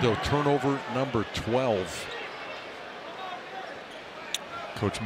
Orlando turnover number 12. Coach